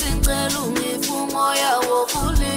sicela ungiphe umoya wokulima